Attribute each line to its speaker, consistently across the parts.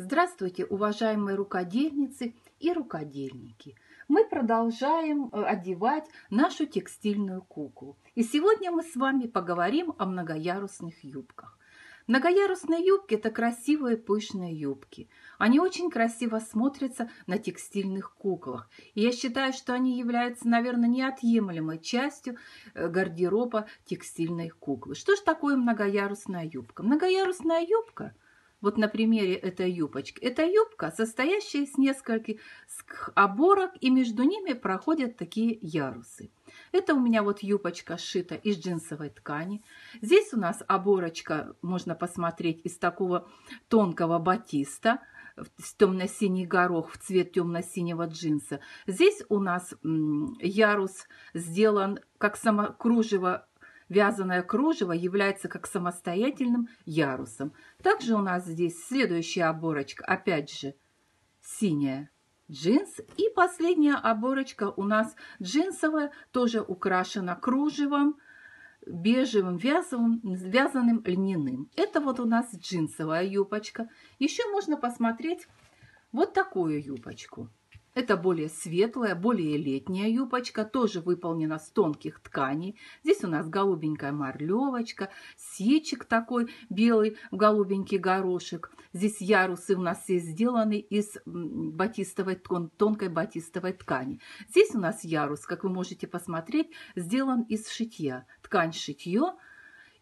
Speaker 1: Здравствуйте, уважаемые рукодельницы и рукодельники! Мы продолжаем э, одевать нашу текстильную куклу. И сегодня мы с вами поговорим о многоярусных юбках. Многоярусные юбки – это красивые пышные юбки. Они очень красиво смотрятся на текстильных куклах. И я считаю, что они являются, наверное, неотъемлемой частью э, гардероба текстильной куклы. Что же такое многоярусная юбка? Многоярусная юбка – вот на примере этой юбочки. Это юбка, состоящая из нескольких оборок, и между ними проходят такие ярусы. Это у меня вот юбочка сшита из джинсовой ткани. Здесь у нас оборочка, можно посмотреть, из такого тонкого батиста, темно-синий горох в цвет темно-синего джинса. Здесь у нас ярус сделан как само кружево вязаное кружево является как самостоятельным ярусом. Также у нас здесь следующая оборочка, опять же, синяя джинс. И последняя оборочка у нас джинсовая, тоже украшена кружевом, бежевым вязаным, вязаным льняным. Это вот у нас джинсовая юбочка. Еще можно посмотреть вот такую юбочку. Это более светлая, более летняя юбочка, тоже выполнена с тонких тканей. Здесь у нас голубенькая марлевочка, сечек такой белый, голубенький горошек. Здесь ярусы у нас все сделаны из батистовой, тонкой батистовой ткани. Здесь у нас ярус, как вы можете посмотреть, сделан из шитья. Ткань шитье,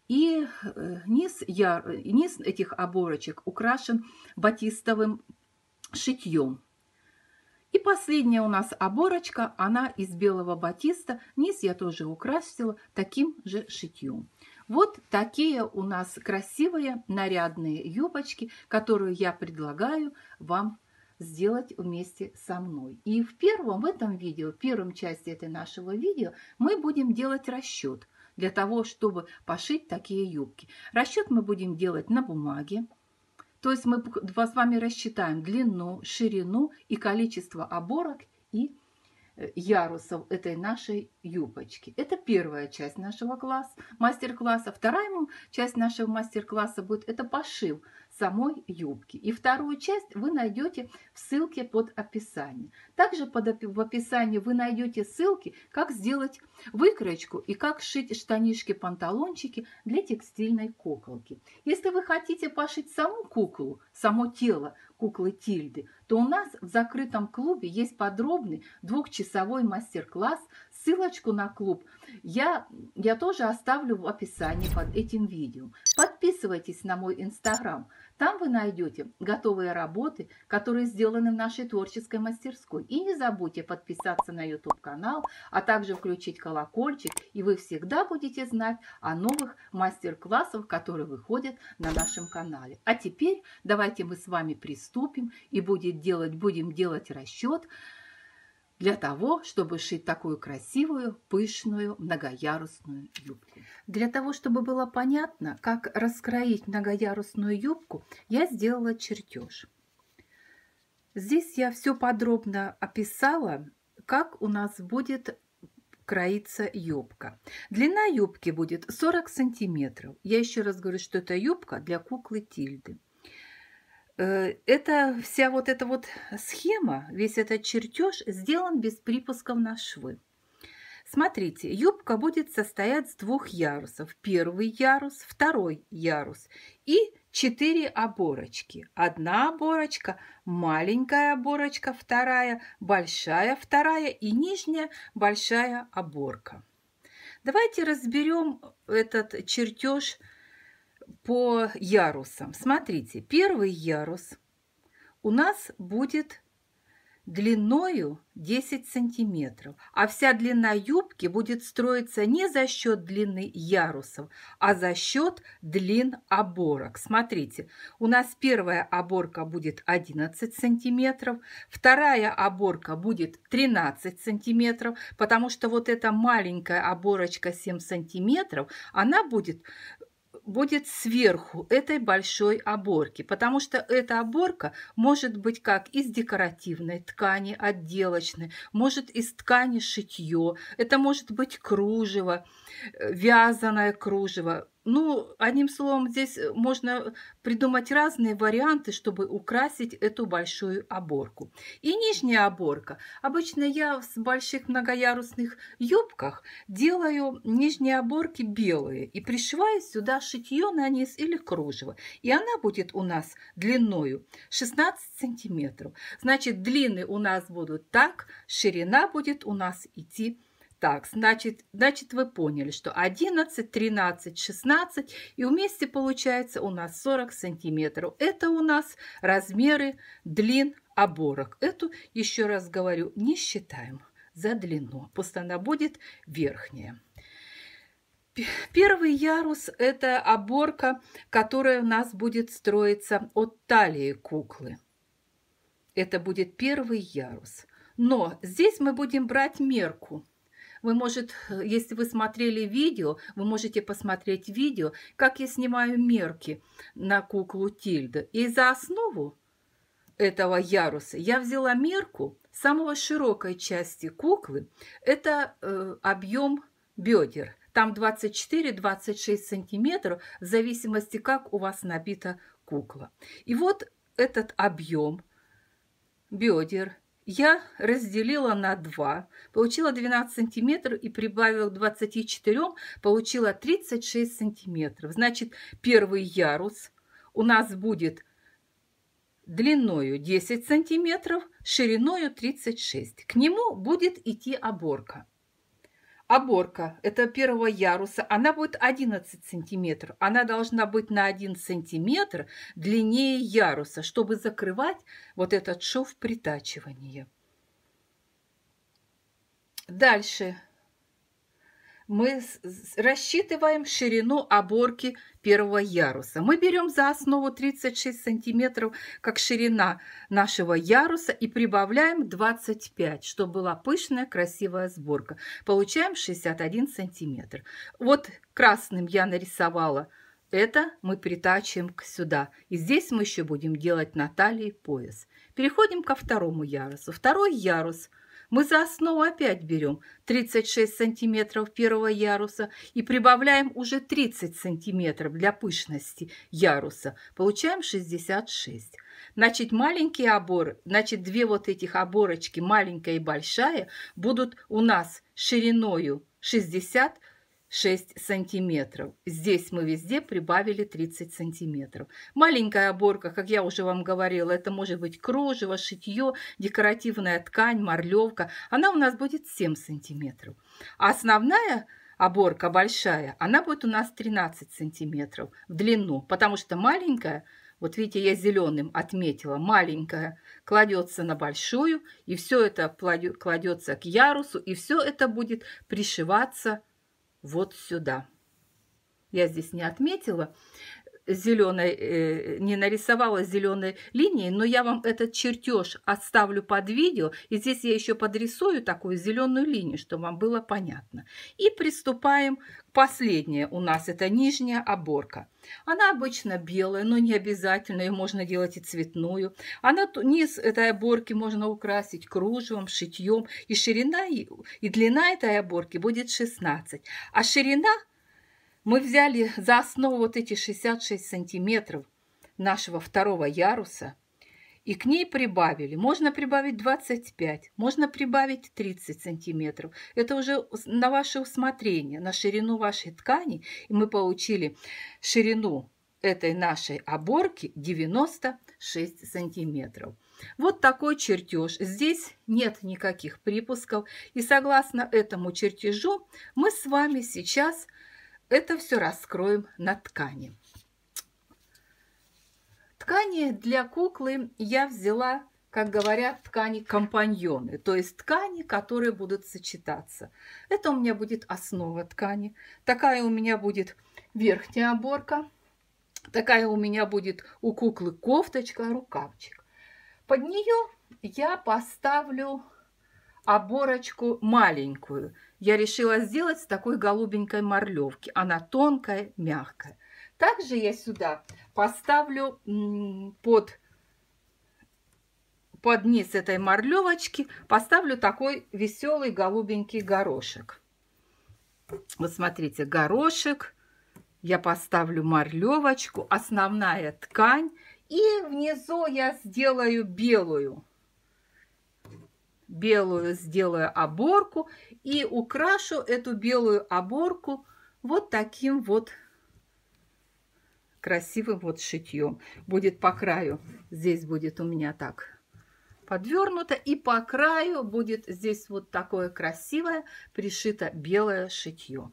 Speaker 1: и э, низ, я, низ этих оборочек украшен батистовым шитьем. И последняя у нас оборочка, она из белого батиста. Низ я тоже украсила таким же шитьем. Вот такие у нас красивые нарядные юбочки, которые я предлагаю вам сделать вместе со мной. И в первом в этом видео, в первом части этой нашего видео, мы будем делать расчет для того, чтобы пошить такие юбки. Расчет мы будем делать на бумаге. То есть мы с вами рассчитаем длину, ширину и количество оборок и ярусов этой нашей юбочки. Это первая часть нашего класса, мастер-класса. Вторая часть нашего мастер-класса будет это пошив самой юбки. И вторую часть вы найдете в ссылке под описанием. Также под, в описании вы найдете ссылки, как сделать выкроечку и как шить штанишки-панталончики для текстильной куколки. Если вы хотите пошить саму куклу, само тело куклы Тильды, то у нас в закрытом клубе есть подробный двухчасовой мастер-класс. Ссылочку на клуб я, я тоже оставлю в описании под этим видео. Подписывайтесь на мой инстаграм. Там вы найдете готовые работы, которые сделаны в нашей творческой мастерской. И не забудьте подписаться на YouTube-канал, а также включить колокольчик, и вы всегда будете знать о новых мастер-классах, которые выходят на нашем канале. А теперь давайте мы с вами приступим и будем делать, будем делать расчет для того, чтобы шить такую красивую, пышную, многоярусную юбку. Для того, чтобы было понятно, как раскроить многоярусную юбку, я сделала чертеж. Здесь я все подробно описала, как у нас будет кроится юбка. Длина юбки будет 40 сантиметров. Я еще раз говорю, что это юбка для куклы Тильды. Э, это вся вот эта вот схема, весь этот чертеж сделан без припусков на швы. Смотрите, юбка будет состоять с двух ярусов. Первый ярус, второй ярус и четыре оборочки. Одна оборочка, маленькая оборочка, вторая, большая вторая и нижняя большая оборка. Давайте разберем этот чертеж по ярусам. Смотрите, первый ярус у нас будет длиною 10 сантиметров, а вся длина юбки будет строиться не за счет длины ярусов, а за счет длин оборок. Смотрите, у нас первая оборка будет 11 сантиметров, вторая оборка будет 13 сантиметров, потому что вот эта маленькая оборочка 7 сантиметров, она будет будет сверху этой большой оборки, потому что эта оборка может быть как из декоративной ткани, отделочной, может из ткани шитье, это может быть кружево, э, вязаное кружево, ну, одним словом, здесь э, можно придумать разные варианты, чтобы украсить эту большую оборку. И нижняя оборка. Обычно я в больших многоярусных юбках делаю нижние оборки белые и пришиваю сюда шитье на низ или кружево. И она будет у нас длиною 16 сантиметров. Значит, длины у нас будут так, ширина будет у нас идти так, значит, значит, вы поняли, что 11, 13, 16 и вместе получается у нас 40 сантиметров. Это у нас размеры длин оборок. Эту, еще раз говорю, не считаем за длину. Пусть она будет верхняя. Первый ярус – это оборка, которая у нас будет строиться от талии куклы. Это будет первый ярус. Но здесь мы будем брать мерку – вы, может, если вы смотрели видео, вы можете посмотреть видео, как я снимаю мерки на куклу Тильда. И за основу этого яруса я взяла мерку самого широкой части куклы. Это э, объем бедер. Там 24-26 сантиметров, в зависимости, как у вас набита кукла. И вот этот объем бедер я разделила на 2, получила 12 сантиметров и прибавила к 24, получила 36 сантиметров. Значит, первый ярус у нас будет длиною 10 сантиметров, шириною 36. К нему будет идти оборка оборка это первого яруса, она будет 11 сантиметров. Она должна быть на 1 сантиметр длиннее яруса, чтобы закрывать вот этот шов притачивания. Дальше мы рассчитываем ширину оборки первого яруса. Мы берем за основу 36 сантиметров как ширина нашего яруса и прибавляем 25, чтобы была пышная красивая сборка. Получаем 61 сантиметр. Вот красным я нарисовала это мы притачиваем сюда. И здесь мы еще будем делать на талии пояс. Переходим ко второму ярусу. Второй ярус – мы за основу опять берем 36 сантиметров первого яруса и прибавляем уже 30 сантиметров для пышности яруса. Получаем 66. Значит, маленькие оборы, значит, две вот этих оборочки, маленькая и большая, будут у нас шириною 60 6 сантиметров. Здесь мы везде прибавили 30 сантиметров. Маленькая оборка, как я уже вам говорила, это может быть кружево, шитье, декоративная ткань, марлевка. Она у нас будет 7 сантиметров. А основная оборка большая, она будет у нас 13 сантиметров в длину, потому что маленькая, вот видите, я зеленым отметила, маленькая, кладется на большую, и все это кладется к ярусу, и все это будет пришиваться вот сюда. Я здесь не отметила зеленой, э, не нарисовала зеленой линии, но я вам этот чертеж оставлю под видео. И здесь я еще подрисую такую зеленую линию, чтобы вам было понятно. И приступаем к последней. У нас это нижняя оборка. Она обычно белая, но не обязательно. Ее можно делать и цветную. Она, низ этой оборки можно украсить кружевом, шитьем. И ширина, и, длина этой оборки будет 16. А ширина мы взяли за основу вот эти 66 сантиметров нашего второго яруса и к ней прибавили. Можно прибавить 25, можно прибавить 30 сантиметров. Это уже на ваше усмотрение, на ширину вашей ткани. И мы получили ширину этой нашей оборки 96 сантиметров. Вот такой чертеж. Здесь нет никаких припусков. И согласно этому чертежу мы с вами сейчас это все раскроем на ткани. Ткани для куклы я взяла, как говорят, ткани компаньоны, то есть ткани, которые будут сочетаться. Это у меня будет основа ткани. Такая у меня будет верхняя оборка. Такая у меня будет у куклы кофточка, рукавчик. Под нее я поставлю оборочку маленькую – я решила сделать с такой голубенькой морлевки. Она тонкая, мягкая. Также я сюда поставлю под, под низ этой морлевочки, поставлю такой веселый голубенький горошек. Вот смотрите, горошек я поставлю марлевочку, основная ткань. И внизу я сделаю белую. Белую сделаю оборку и украшу эту белую оборку вот таким вот красивым вот шитьем. Будет по краю, здесь будет у меня так подвернуто, и по краю будет здесь вот такое красивое пришито белое шитье.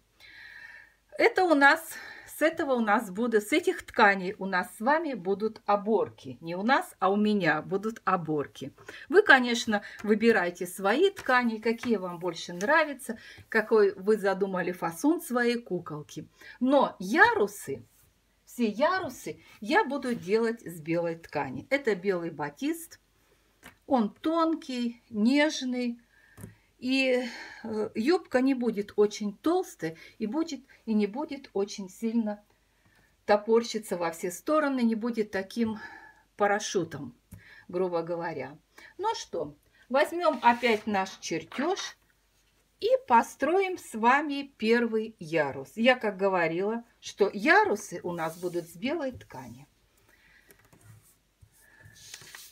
Speaker 1: Это у нас, с этого у нас будут, с этих тканей у нас с вами будут оборки. Не у нас, а у меня будут оборки. Вы, конечно, выбирайте свои ткани, какие вам больше нравятся, какой вы задумали фасон своей куколки. Но ярусы, все ярусы я буду делать с белой ткани. Это белый батист. Он тонкий, нежный, и э, юбка не будет очень толстой и, будет, и не будет очень сильно топорщиться во все стороны, не будет таким парашютом, грубо говоря. Ну что, возьмем опять наш чертеж и построим с вами первый ярус. Я как говорила, что ярусы у нас будут с белой ткани.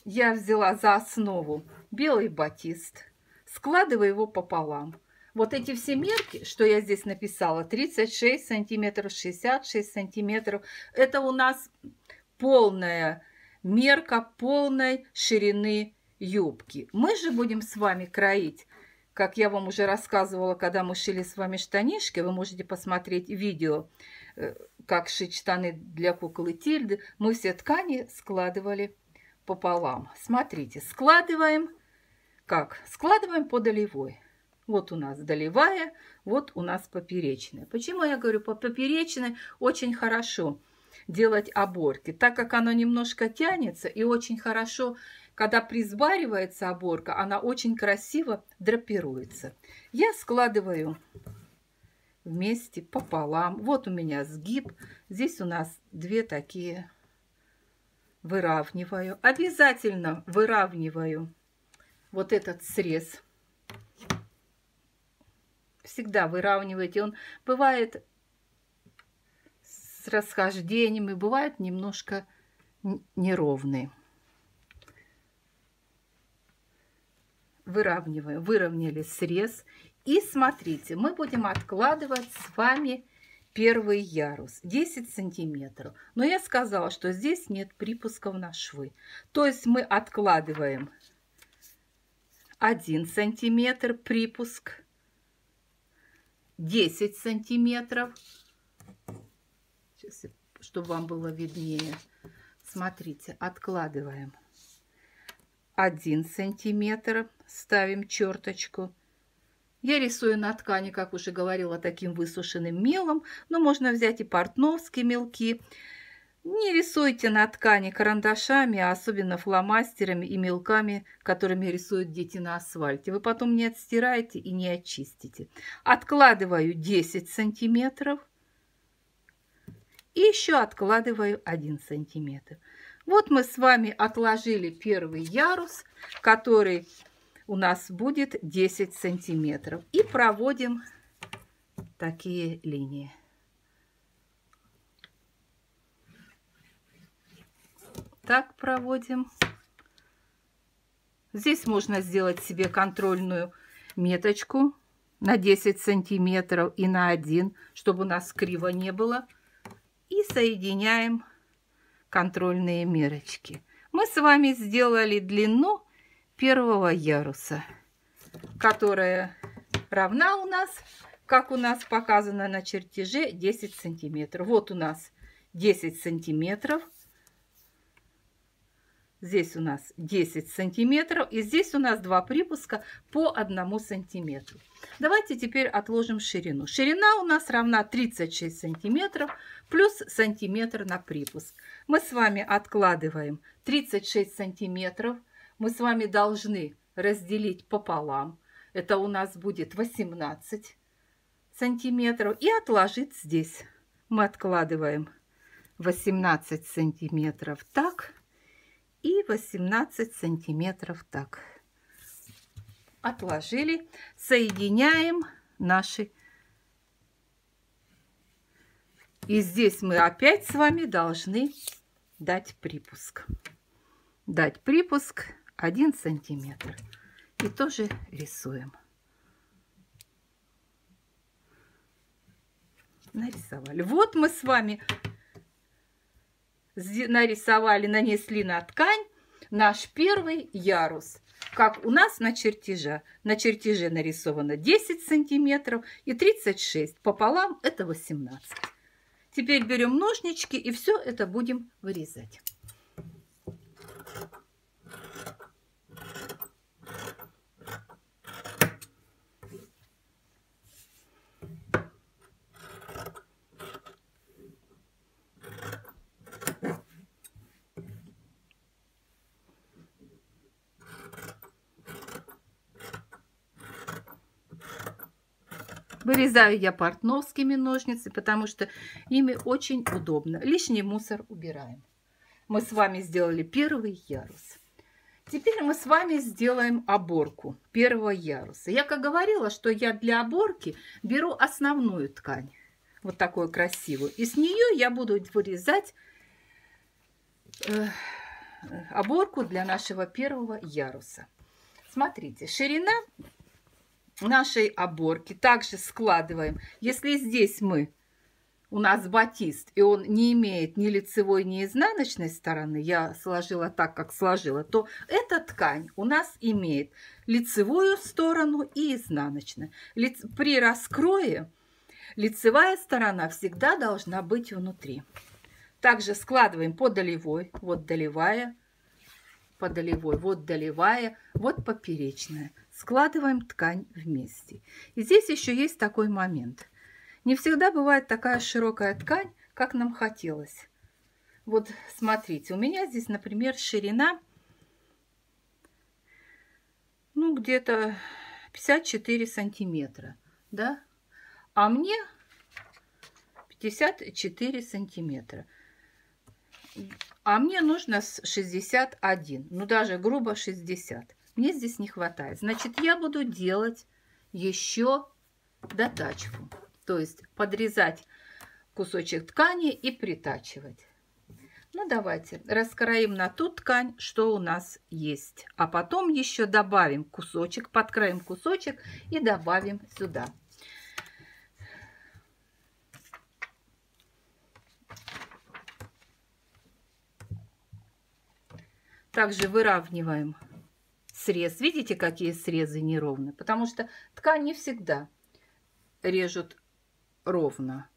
Speaker 1: Я взяла за основу белый батист – складываю его пополам. Вот эти все мерки, что я здесь написала, 36 сантиметров, 66 сантиметров, это у нас полная мерка полной ширины юбки. Мы же будем с вами кроить, как я вам уже рассказывала, когда мы шили с вами штанишки, вы можете посмотреть видео, э, как шить штаны для куклы Тильды. Мы все ткани складывали пополам. Смотрите, складываем как? Складываем по долевой. Вот у нас долевая, вот у нас поперечная. Почему я говорю по поперечной очень хорошо делать оборки, так как оно немножко тянется и очень хорошо, когда присбаривается оборка, она очень красиво драпируется. Я складываю вместе пополам. Вот у меня сгиб. Здесь у нас две такие выравниваю. Обязательно выравниваю вот этот срез. Всегда выравнивайте. Он бывает с расхождениями, бывает немножко неровный. Выравниваем. Выровняли срез. И смотрите, мы будем откладывать с вами первый ярус 10 сантиметров но я сказала что здесь нет припусков на швы то есть мы откладываем 1 сантиметр припуск, 10 сантиметров, Сейчас, чтобы вам было виднее. Смотрите, откладываем 1 сантиметр, ставим черточку. Я рисую на ткани, как уже говорила, таким высушенным мелом, но можно взять и портновские мелки. Не рисуйте на ткани карандашами, а особенно фломастерами и мелками, которыми рисуют дети на асфальте. Вы потом не отстираете и не очистите. Откладываю 10 сантиметров. И еще откладываю 1 сантиметр. Вот мы с вами отложили первый ярус, который у нас будет 10 сантиметров. И проводим такие линии. Так проводим. Здесь можно сделать себе контрольную меточку на 10 сантиметров и на 1, чтобы у нас криво не было. И соединяем контрольные мерочки. Мы с вами сделали длину первого яруса, которая равна у нас, как у нас показано на чертеже, 10 сантиметров. Вот у нас 10 сантиметров Здесь у нас 10 сантиметров. И здесь у нас два припуска по 1 сантиметру. Давайте теперь отложим ширину. Ширина у нас равна 36 сантиметров плюс сантиметр на припуск. Мы с вами откладываем 36 сантиметров. Мы с вами должны разделить пополам. Это у нас будет 18 сантиметров. И отложить здесь. Мы откладываем 18 сантиметров так и 18 сантиметров так. Отложили. Соединяем наши И здесь мы опять с вами должны дать припуск. Дать припуск 1 сантиметр. И тоже рисуем. Нарисовали. Вот мы с вами нарисовали, нанесли на ткань наш первый ярус. Как у нас на чертеже. На чертеже нарисовано 10 сантиметров и 36. Пополам это 18. Теперь берем ножнички и все это будем вырезать. Вырезаю я портновскими ножницами, потому что ими очень удобно. Лишний мусор убираем. Мы с вами сделали первый ярус. Теперь мы с вами сделаем оборку первого яруса. Я как говорила, что я для оборки беру основную ткань. Вот такую красивую. И с нее я буду вырезать э, оборку для нашего первого яруса. Смотрите, ширина нашей оборки также складываем. Если здесь мы, у нас батист, и он не имеет ни лицевой, ни изнаночной стороны, я сложила так, как сложила, то эта ткань у нас имеет лицевую сторону и изнаночную. При раскрое лицевая сторона всегда должна быть внутри. Также складываем по долевой, вот долевая, по долевой, вот долевая, вот поперечная складываем ткань вместе. И здесь еще есть такой момент. Не всегда бывает такая широкая ткань, как нам хотелось. Вот смотрите, у меня здесь, например, ширина, ну, где-то 54 сантиметра, да? А мне 54 сантиметра. А мне нужно 61, ну, даже грубо 60. Мне здесь не хватает. Значит, я буду делать еще дотачку. То есть подрезать кусочек ткани и притачивать. Ну, давайте раскроим на ту ткань, что у нас есть. А потом еще добавим кусочек, подкроем кусочек и добавим сюда. Также выравниваем срез. Видите, какие срезы неровные? Потому что ткань не всегда режут ровно.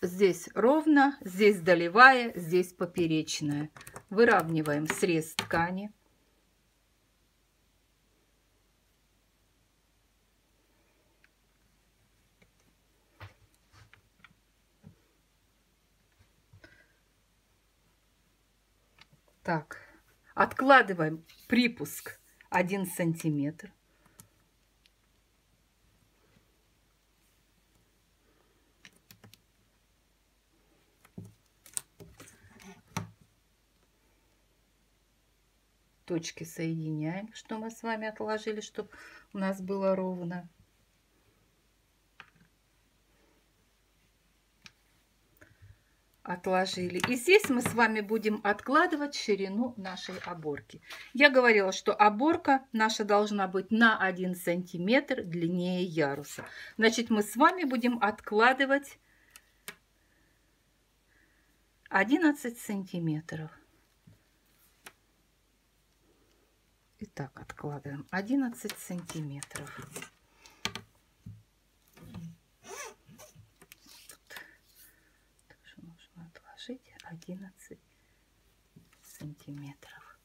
Speaker 1: Здесь ровно, здесь долевая, здесь поперечная. Выравниваем срез ткани. Так, откладываем припуск 1 сантиметр. Точки соединяем, что мы с вами отложили, чтобы у нас было ровно. Отложили. И здесь мы с вами будем откладывать ширину нашей оборки. Я говорила, что оборка наша должна быть на 1 сантиметр длиннее яруса. Значит, мы с вами будем откладывать 11 сантиметров. Итак, откладываем 11 сантиметров. отложить 11 сантиметров.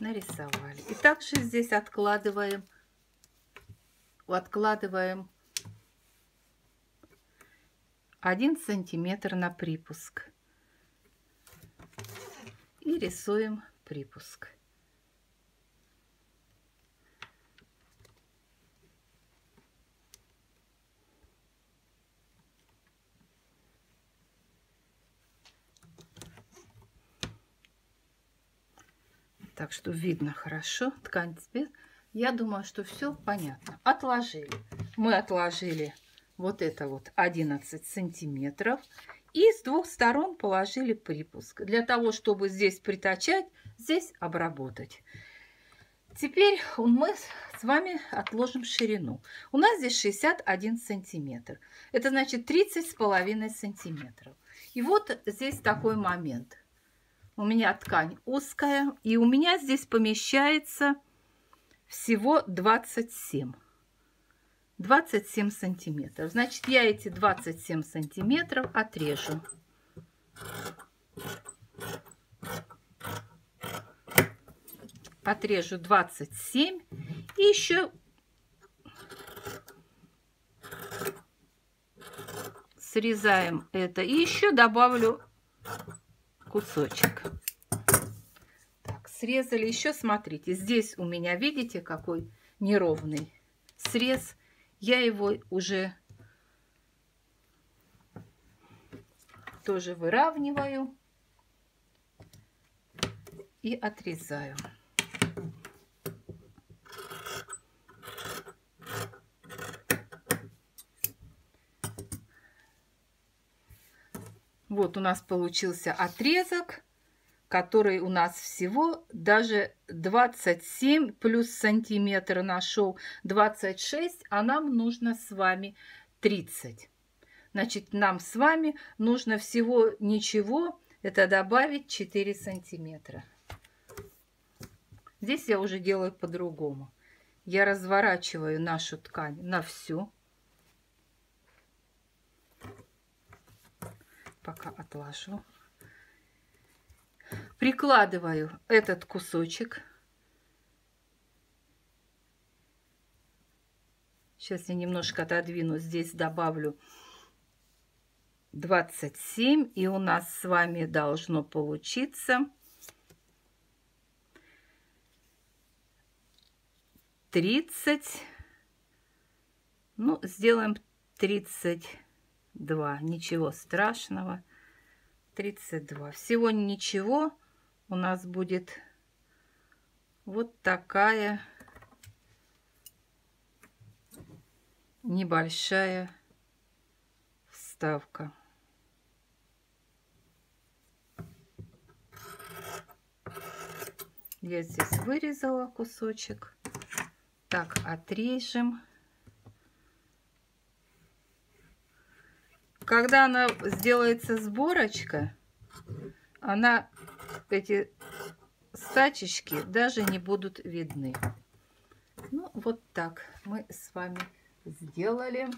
Speaker 1: Нарисовали. И также здесь откладываем, откладываем 1 сантиметр на припуск. И рисуем припуск. Так что видно хорошо ткань цвет. Я думаю, что все понятно. Отложили. мы отложили вот это вот 11 сантиметров. И с двух сторон положили припуск. Для того, чтобы здесь притачать, здесь обработать. Теперь мы с вами отложим ширину. У нас здесь 61 сантиметр. Это значит 30 с половиной сантиметров. И вот здесь такой момент. У меня ткань узкая, и у меня здесь помещается всего 27. 27 сантиметров. Значит, я эти 27 сантиметров отрежу. Отрежу 27 и еще срезаем это и еще добавлю кусочек так срезали еще смотрите здесь у меня видите какой неровный срез я его уже тоже выравниваю и отрезаю. Вот у нас получился отрезок, который у нас всего даже 27 плюс сантиметр нашел 26, а нам нужно с вами 30. Значит, нам с вами нужно всего ничего, это добавить 4 сантиметра. Здесь я уже делаю по-другому. Я разворачиваю нашу ткань на всю. Пока отложу прикладываю этот кусочек. Сейчас я немножко отодвину, здесь добавлю 27, и у нас с вами должно получиться 30, ну, сделаем 32, ничего страшного. 32. Всего ничего у нас будет вот такая небольшая вставка. Я здесь вырезала кусочек. Так, отрежем. Когда она сделается сборочка, она, эти стачечки даже не будут видны. Ну, вот так мы с вами сделали.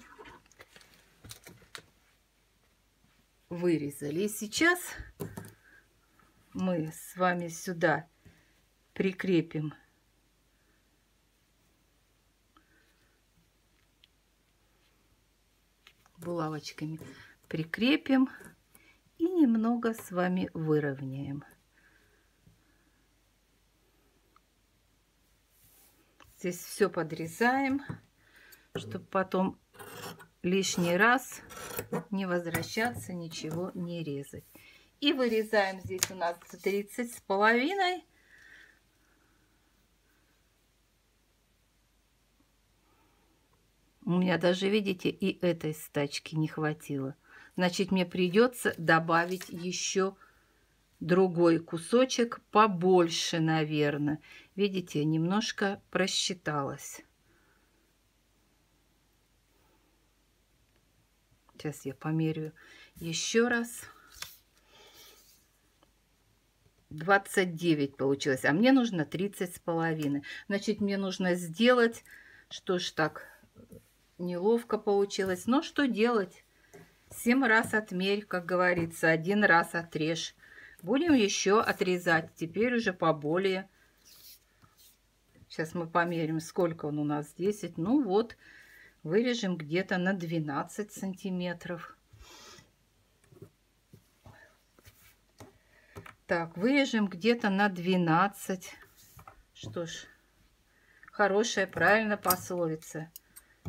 Speaker 1: Вырезали. И сейчас мы с вами сюда прикрепим булавочками прикрепим и немного с вами выровняем. Здесь все подрезаем, чтобы потом лишний раз не возвращаться, ничего не резать. И вырезаем здесь у нас 30 с половиной У меня даже, видите, и этой стачки не хватило. Значит, мне придется добавить еще другой кусочек побольше, наверное. Видите, немножко просчиталась. Сейчас я померю еще раз. 29 получилось, а мне нужно 30 с половиной. Значит, мне нужно сделать, что ж так, Неловко получилось. Но что делать? Семь раз отмерь, как говорится, один раз отрежь. Будем еще отрезать. Теперь уже поболее. Сейчас мы померим, сколько он у нас. 10. Ну вот, вырежем где-то на 12 сантиметров. Так, вырежем где-то на 12. Что ж, хорошая, правильно пословица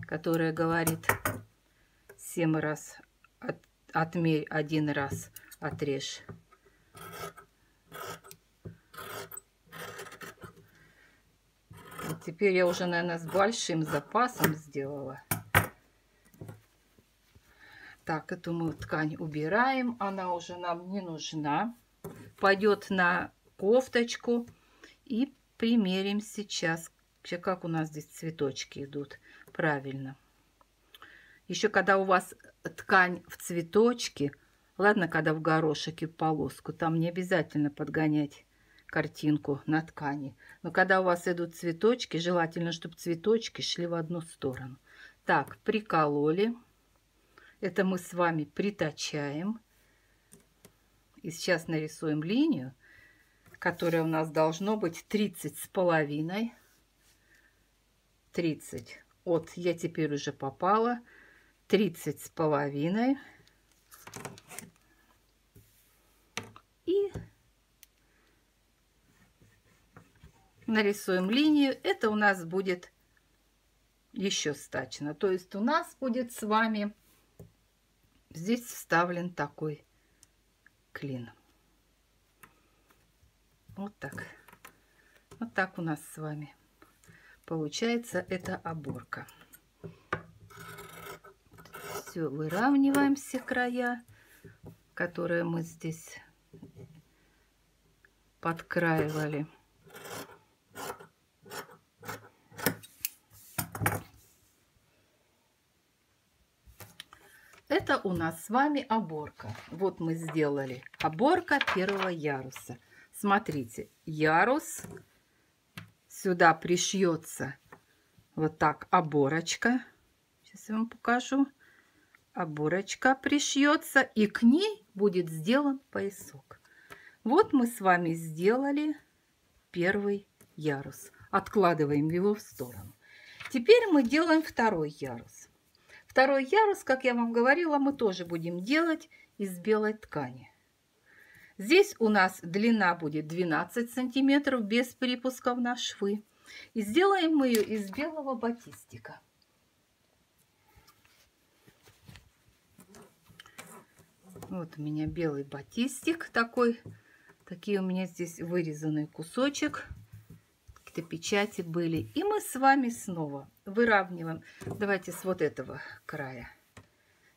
Speaker 1: которая говорит 7 раз от, отмерь, один раз отрежь. теперь я уже, наверное, с большим запасом сделала. Так, эту мы ткань убираем. Она уже нам не нужна. Пойдет на кофточку. И примерим сейчас. Как у нас здесь цветочки идут. Правильно. Еще когда у вас ткань в цветочке, ладно, когда в горошек и в полоску, там не обязательно подгонять картинку на ткани. Но когда у вас идут цветочки, желательно, чтобы цветочки шли в одну сторону. Так, прикололи. Это мы с вами притачаем. И сейчас нарисуем линию, которая у нас должно быть 30 с половиной. 30. Вот я теперь уже попала. 30 с половиной. И нарисуем линию. Это у нас будет еще стачно. То есть у нас будет с вами здесь вставлен такой клин. Вот так. Вот так у нас с вами получается эта оборка. Все, выравниваем все края, которые мы здесь подкраивали. Это у нас с вами оборка. Вот мы сделали оборка первого яруса. Смотрите, ярус сюда пришьется вот так оборочка. Сейчас я вам покажу. Оборочка пришьется и к ней будет сделан поясок. Вот мы с вами сделали первый ярус. Откладываем его в сторону. Теперь мы делаем второй ярус. Второй ярус, как я вам говорила, мы тоже будем делать из белой ткани. Здесь у нас длина будет 12 сантиметров без припусков на швы. И сделаем мы ее из белого батистика. Вот у меня белый батистик такой. Такие у меня здесь вырезанный кусочек какие-то печати были. И мы с вами снова выравниваем. Давайте с вот этого края.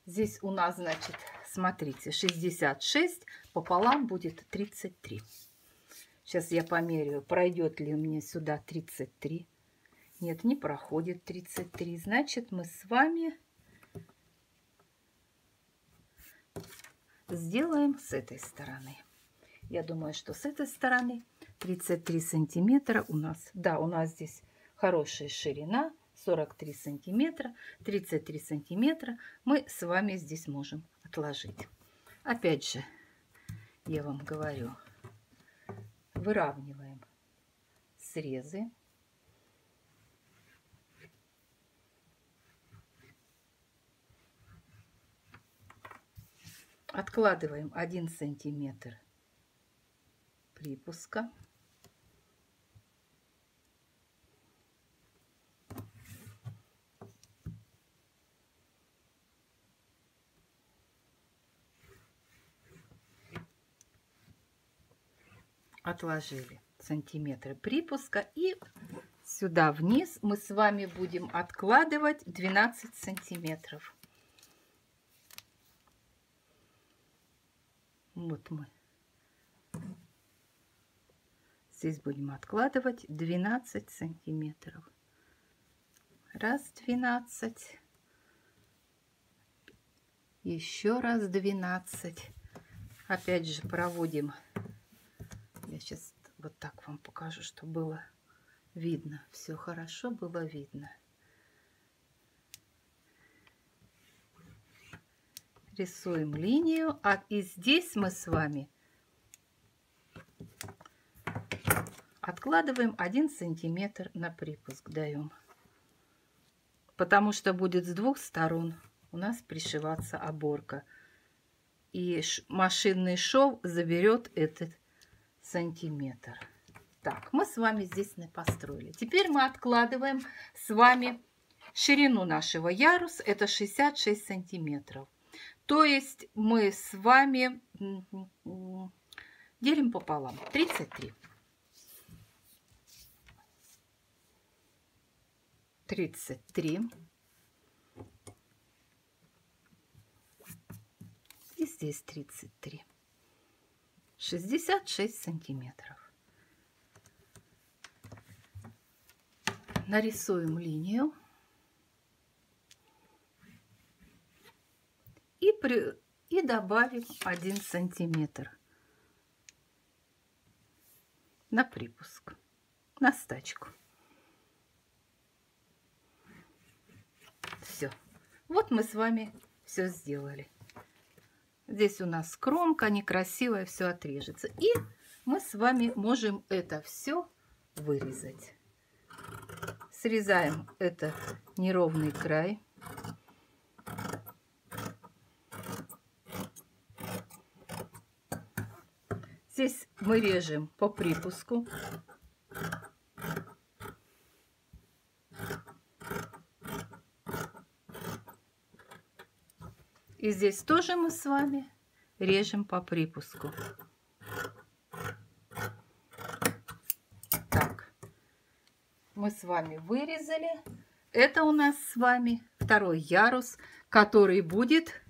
Speaker 1: Здесь у нас, значит, смотрите, 66 пополам будет 33. Сейчас я померяю, пройдет ли мне сюда 33. Нет, не проходит 33. Значит, мы с вами сделаем с этой стороны. Я думаю, что с этой стороны 33 сантиметра у нас. Да, у нас здесь хорошая ширина. 43 сантиметра, 33 сантиметра мы с вами здесь можем отложить. Опять же, я вам говорю, выравниваем срезы. Откладываем 1 сантиметр припуска. Отложили сантиметры припуска и сюда вниз мы с вами будем откладывать 12 сантиметров. Вот мы здесь будем откладывать 12 сантиметров. Раз 12. Еще раз 12. Опять же проводим я сейчас вот так вам покажу, чтобы было видно. Все хорошо было видно. Рисуем линию. А и здесь мы с вами откладываем 1 сантиметр на припуск. Даем. Потому что будет с двух сторон у нас пришиваться оборка. И машинный шов заберет этот сантиметр. Так, мы с вами здесь построили. Теперь мы откладываем с вами ширину нашего яруса. Это 66 сантиметров. То есть мы с вами делим пополам. 33. 33. здесь 33. 66 сантиметров. Нарисуем линию. И, при, и добавим 1 сантиметр на припуск, на стачку. Все. Вот мы с вами все сделали. Здесь у нас кромка некрасивая, все отрежется. И мы с вами можем это все вырезать. Срезаем этот неровный край. Здесь мы режем по припуску. И здесь тоже мы с вами режем по припуску. Так, мы с вами вырезали. Это у нас с вами второй ярус, который будет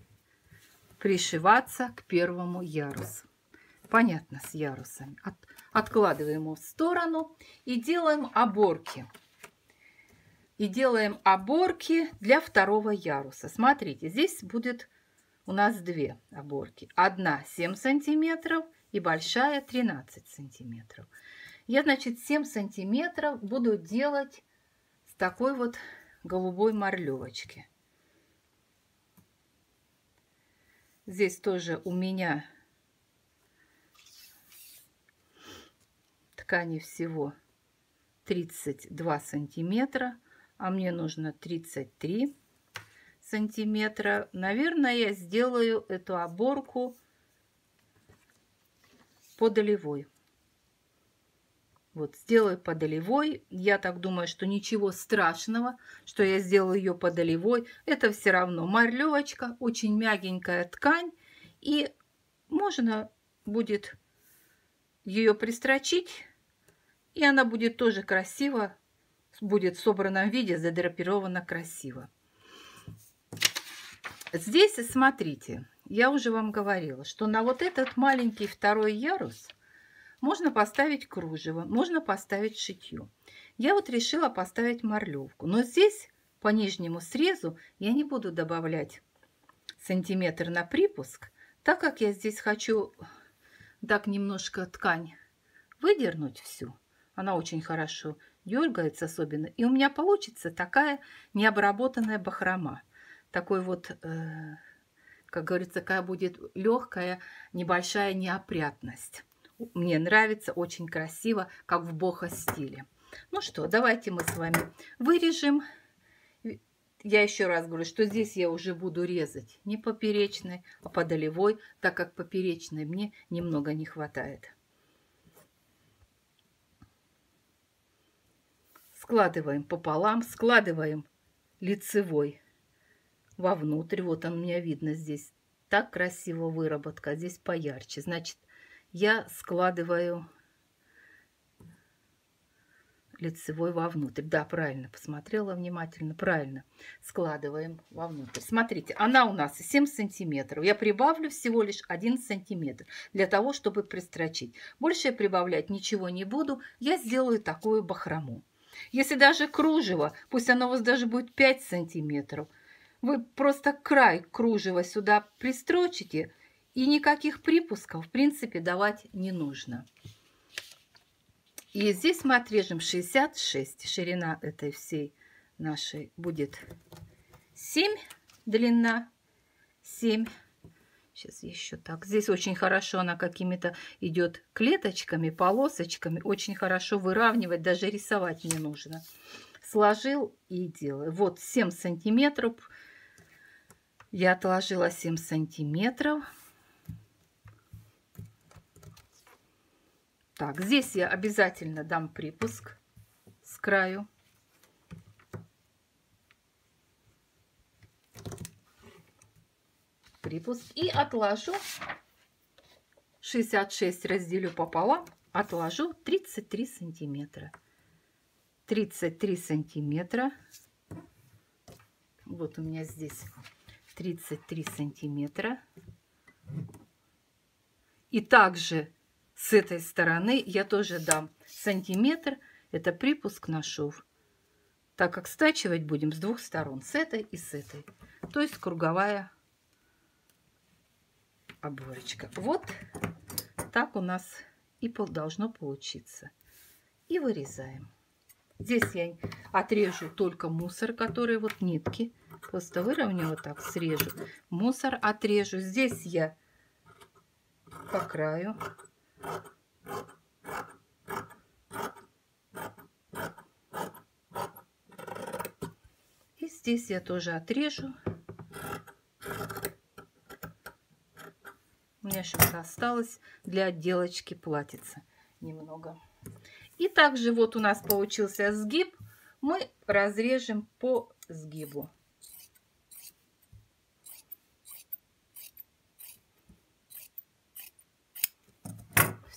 Speaker 1: пришиваться к первому ярусу. Понятно, с ярусами. От, откладываем его в сторону и делаем оборки и делаем оборки для второго яруса. Смотрите, здесь будет у нас две оборки. Одна 7 сантиметров и большая 13 сантиметров. Я, значит, 7 сантиметров буду делать с такой вот голубой марлевочки. Здесь тоже у меня ткани всего 32 сантиметра, а мне нужно 33 сантиметра. Наверное, я сделаю эту оборку по долевой. Вот, сделаю по долевой. Я так думаю, что ничего страшного, что я сделаю ее по долевой. Это все равно марлевочка, очень мягенькая ткань. И можно будет ее пристрочить, и она будет тоже красиво, будет в собранном виде, задрапирована красиво. Здесь, смотрите, я уже вам говорила, что на вот этот маленький второй ярус можно поставить кружево, можно поставить шитье. Я вот решила поставить морлевку. Но здесь по нижнему срезу я не буду добавлять сантиметр на припуск, так как я здесь хочу так немножко ткань выдернуть всю. Она очень хорошо дергается особенно. И у меня получится такая необработанная бахрома такой вот, э, как говорится, такая будет легкая, небольшая неопрятность. Мне нравится, очень красиво, как в бохо стиле. Ну что, давайте мы с вами вырежем. Я еще раз говорю, что здесь я уже буду резать не поперечной, а по долевой, так как поперечной мне немного не хватает. Складываем пополам, складываем лицевой вовнутрь. Вот он у меня видно здесь. Так красиво выработка, здесь поярче. Значит, я складываю лицевой вовнутрь. Да, правильно, посмотрела внимательно, правильно. Складываем вовнутрь. Смотрите, она у нас 7 сантиметров. Я прибавлю всего лишь 1 сантиметр для того, чтобы пристрочить. Больше я прибавлять ничего не буду. Я сделаю такую бахрому. Если даже кружево, пусть оно у вас даже будет 5 сантиметров – вы просто край кружева сюда пристрочите, и никаких припусков, в принципе, давать не нужно. И здесь мы отрежем 66. Ширина этой всей нашей будет 7, длина 7. Сейчас еще так. Здесь очень хорошо она какими-то идет клеточками, полосочками. Очень хорошо выравнивать, даже рисовать не нужно. Сложил и делаю. Вот 7 сантиметров я отложила 7 сантиметров. Так, здесь я обязательно дам припуск с краю. Припуск. И отложу 66 разделю пополам, отложу 33 сантиметра. 33 сантиметра. Вот у меня здесь 33 сантиметра. И также с этой стороны я тоже дам сантиметр. Это припуск на шов. Так как стачивать будем с двух сторон. С этой и с этой. То есть круговая оборочка. Вот так у нас и должно получиться. И вырезаем. Здесь я отрежу только мусор, который вот нитки. Просто выровняю вот так, срежу. Мусор отрежу. Здесь я по краю. И здесь я тоже отрежу. У меня сейчас осталось для отделочки платьица немного. И также вот у нас получился сгиб. Мы разрежем по сгибу.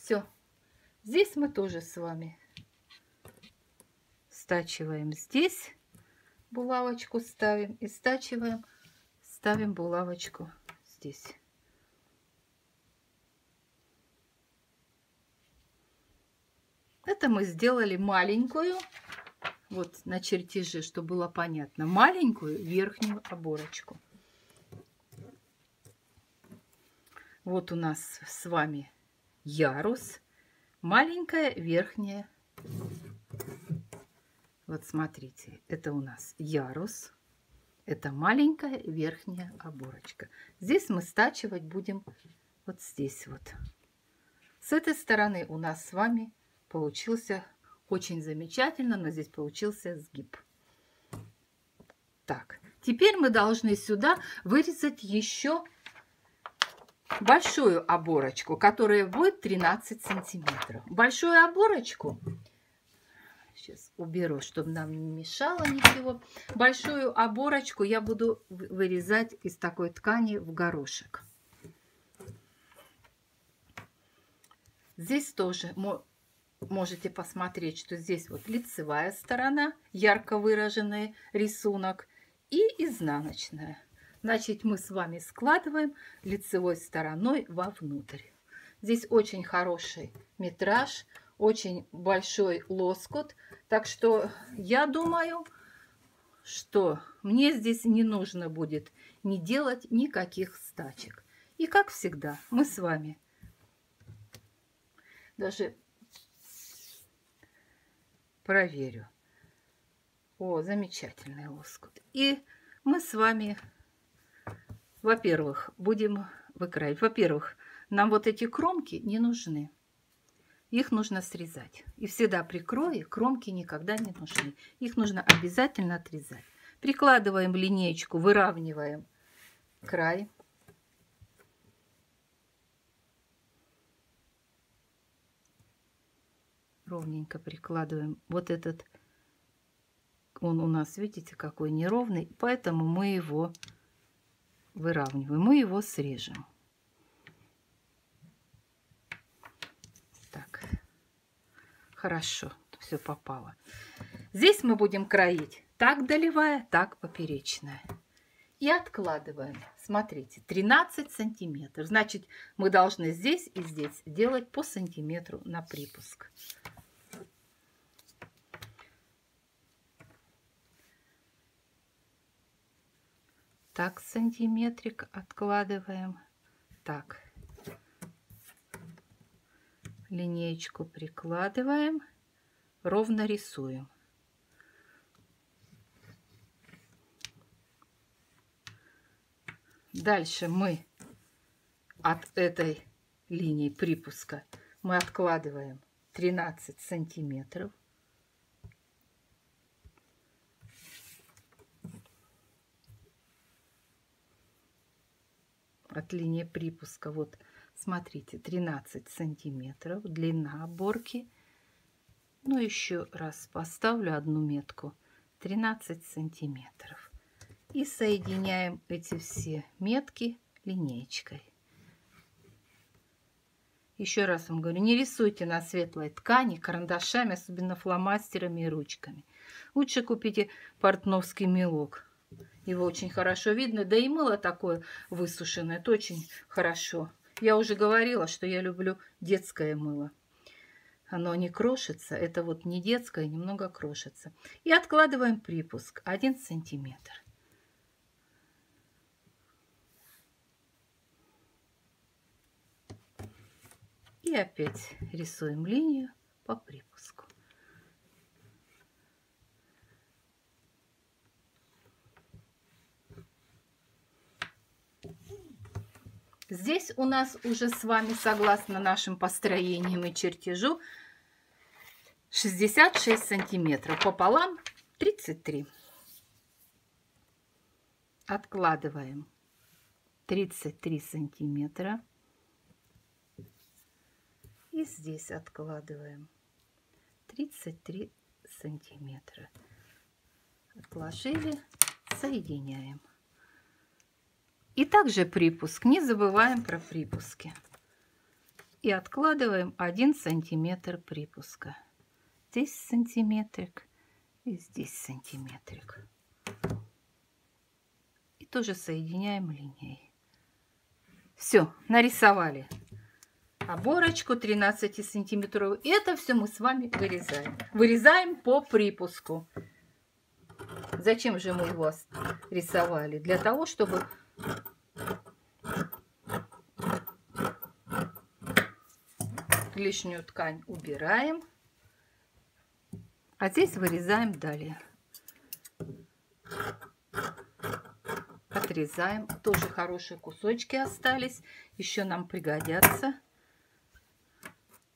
Speaker 1: Все. Здесь мы тоже с вами стачиваем здесь, булавочку ставим и стачиваем, ставим булавочку здесь. Это мы сделали маленькую, вот на чертеже, чтобы было понятно, маленькую верхнюю оборочку. Вот у нас с вами ярус, маленькая верхняя. Вот смотрите, это у нас ярус, это маленькая верхняя оборочка. Здесь мы стачивать будем вот здесь вот. С этой стороны у нас с вами получился очень замечательно, но здесь получился сгиб. Так, теперь мы должны сюда вырезать еще большую оборочку, которая будет 13 сантиметров. Большую оборочку, сейчас уберу, чтобы нам не мешало ничего. Большую оборочку я буду вырезать из такой ткани в горошек. Здесь тоже можете посмотреть, что здесь вот лицевая сторона, ярко выраженный рисунок, и изнаночная. Значит, мы с вами складываем лицевой стороной вовнутрь. Здесь очень хороший метраж, очень большой лоскут. Так что я думаю, что мне здесь не нужно будет не делать никаких стачек. И как всегда, мы с вами даже проверю. О, замечательный лоскут. И мы с вами во-первых, будем выкраивать. Во-первых, нам вот эти кромки не нужны. Их нужно срезать. И всегда при крое кромки никогда не нужны. Их нужно обязательно отрезать. Прикладываем линеечку, выравниваем край. Ровненько прикладываем. Вот этот, он у нас, видите, какой неровный. Поэтому мы его выравниваем. Мы его срежем. Так, хорошо, все попало. Здесь мы будем кроить так долевая, так поперечная. И откладываем. Смотрите, 13 сантиметров. Значит, мы должны здесь и здесь делать по сантиметру на припуск. Так, сантиметрик откладываем. Так. Линеечку прикладываем. Ровно рисуем. Дальше мы от этой линии припуска мы откладываем 13 сантиметров. От линии припуска. Вот, смотрите, 13 сантиметров длина оборки. Ну, еще раз поставлю одну метку. 13 сантиметров. И соединяем эти все метки линеечкой. Еще раз вам говорю, не рисуйте на светлой ткани карандашами, особенно фломастерами и ручками. Лучше купите портновский мелок Его очень хорошо видно. Да и мыло такое высушенное. Это очень хорошо. Я уже говорила, что я люблю детское мыло. Оно не крошится. Это вот не детское, немного крошится. И откладываем припуск 1 сантиметр. И опять рисуем линию по припуску. Здесь у нас уже с вами, согласно нашим построениям и чертежу, 66 сантиметров. Пополам 33. Откладываем 33 сантиметра. И здесь откладываем 33 сантиметра. Отложили, соединяем. И также припуск. Не забываем про припуски. И откладываем 1 сантиметр припуска. Здесь сантиметрик и здесь сантиметрик. И тоже соединяем линией. Все, нарисовали оборочку 13 сантиметров. Это все мы с вами вырезаем. Вырезаем по припуску. Зачем же мы его рисовали? Для того, чтобы лишнюю ткань убираем. А здесь вырезаем далее. Отрезаем. Тоже хорошие кусочки остались. Еще нам пригодятся.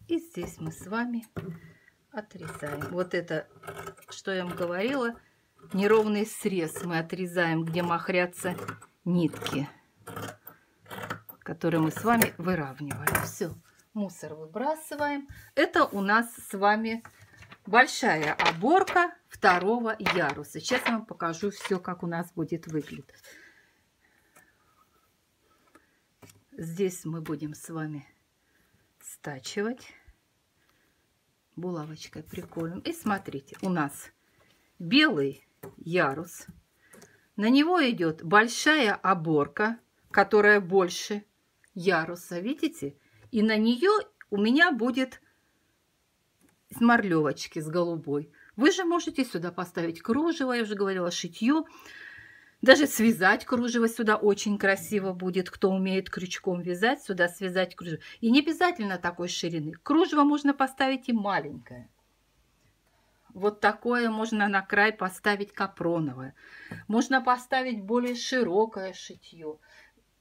Speaker 1: И здесь мы с вами отрезаем. Вот это, что я вам говорила, неровный срез мы отрезаем, где махрятся нитки, которые мы с вами выравниваем. Все, мусор выбрасываем. Это у нас с вами большая оборка второго яруса. Сейчас я вам покажу все, как у нас будет выглядеть. Здесь мы будем с вами стачивать булавочкой приколем. И смотрите, у нас белый ярус – на него идет большая оборка, которая больше яруса, видите? И на нее у меня будет сморлевочки с голубой. Вы же можете сюда поставить кружево, я уже говорила, шитье. Даже связать кружево сюда очень красиво будет. Кто умеет крючком вязать, сюда связать кружево. И не обязательно такой ширины. Кружево можно поставить и маленькое. Вот такое можно на край поставить капроновое. Можно поставить более широкое шитье.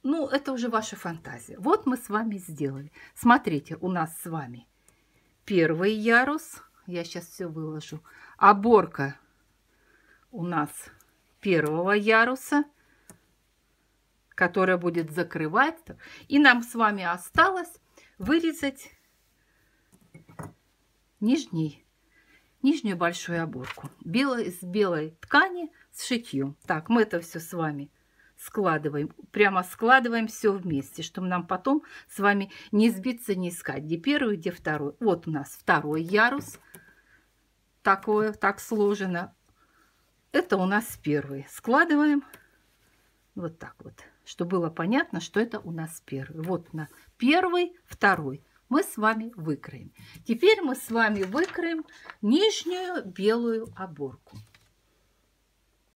Speaker 1: Ну, это уже ваша фантазия. Вот мы с вами сделали. Смотрите, у нас с вами первый ярус. Я сейчас все выложу. Оборка у нас первого яруса, которая будет закрывать. И нам с вами осталось вырезать нижний нижнюю большую оборку. Белой, из белой ткани с шитьем. Так, мы это все с вами складываем. Прямо складываем все вместе, чтобы нам потом с вами не сбиться, не искать, где первый, где второй. Вот у нас второй ярус. Такое, так сложено. Это у нас первый. Складываем вот так вот, чтобы было понятно, что это у нас первый. Вот на первый, второй мы с вами выкроем. Теперь мы с вами выкроем нижнюю белую оборку.